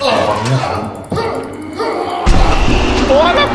어. 어. 어, 와나